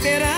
That I.